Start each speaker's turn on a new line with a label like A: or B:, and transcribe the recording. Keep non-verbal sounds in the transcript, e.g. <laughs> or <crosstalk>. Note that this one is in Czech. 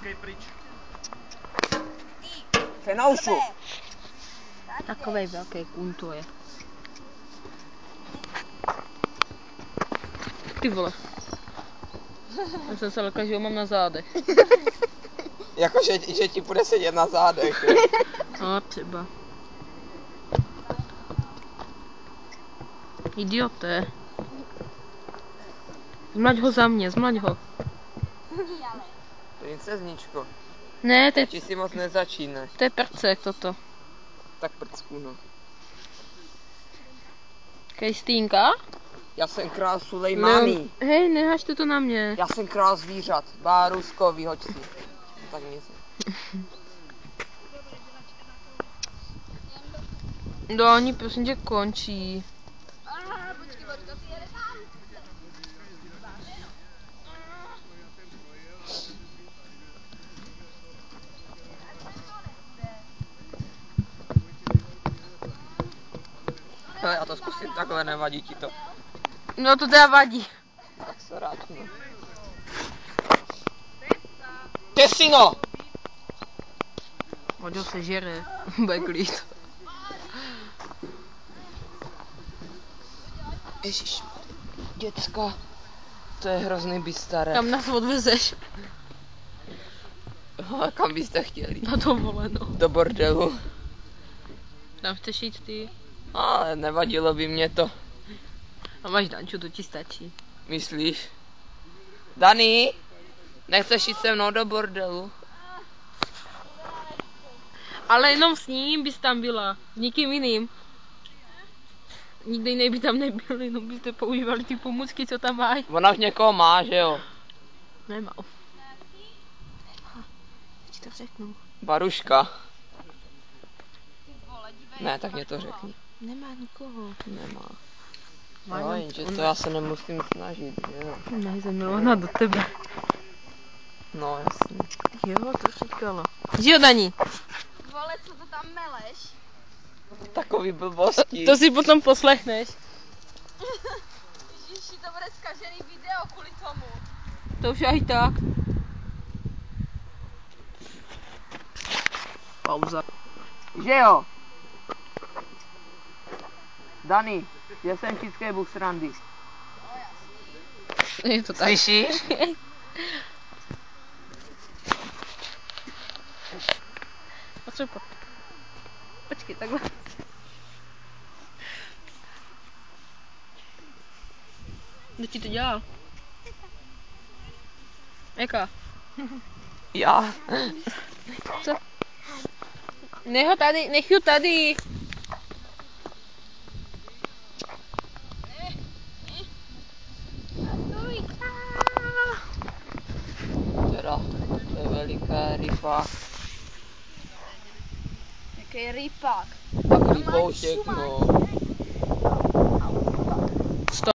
A: Skej pryč.
B: Fenoušu.
C: Takovej velký kůň to je. Ty vole. Já jsem se lekla, že ho mám na zádech. <laughs>
B: Jakože že ti bude sedět na zádech. jo.
C: No, třeba. Idioté. Zmlaď ho za mě, zmlaď ho.
B: Princezničko,
C: Ne, je,
B: ti si moc nezačínáš.
C: to je prcek toto.
B: Tak prcku no.
C: Kristýnka?
B: Já jsem král Sulejmání.
C: Ne, hej, nehažte to na mě.
B: Já jsem král zvířat. Bárusko, vyhoď si. Tak nic.
C: No, oni prosím tě končí.
B: Hele, já to zkusím takhle, nevadí ti to.
C: No to teda vadí.
B: Tak se rád no. Těsino!
C: Voďo se žere, <laughs> bude klid.
B: Ježíš, děcka. To je hrozný být staré.
C: Kam nás odvezeš?
B: Hele, kam byste chtěli?
C: Na dovolenou.
B: Do bordelu.
C: Tam chceš jít ty?
B: Ale nevadilo by mě to.
C: A máš Danču, to ti stačí.
B: Myslíš? Dani, nechceš jít se mnou do bordelu?
C: Ale jenom s ním bys tam byla. S nikým jiným. Nikdy jiný by tam nebyl, jenom byste používali ty pomůcky, co tam mají.
B: Ona už někoho má, že jo?
C: Nemá. Nemá. Ti to řeknu.
B: Baruška. Ne, tak mě to řekni.
C: Nemá nikoho.
B: Nemá.
C: Má
B: No, jenže to já se nemusím snažit, že jo?
C: Ne, zamilovaná do tebe.
B: No, jasně.
C: Jo, to říkala. Jo, Daní?
D: Vole, co to tam meleš?
B: Takový blbosti.
C: To si potom poslechneš. <laughs>
D: Ježiši, to bude zkažený video kvůli tomu.
C: To už aj tak. Pauza.
B: Že jo? Dani, že jsem české bustrandy.
C: Je to tak.
B: Slyšíš? <laughs>
C: A. Počkej, takhle. Kdo ti to dělal? Jaká?
B: Já.
C: Co? Nech ho tady, nech ju tady.
B: uh,
D: ripak. Oké,
B: okay, ripak. Ako.